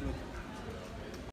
Absolutely.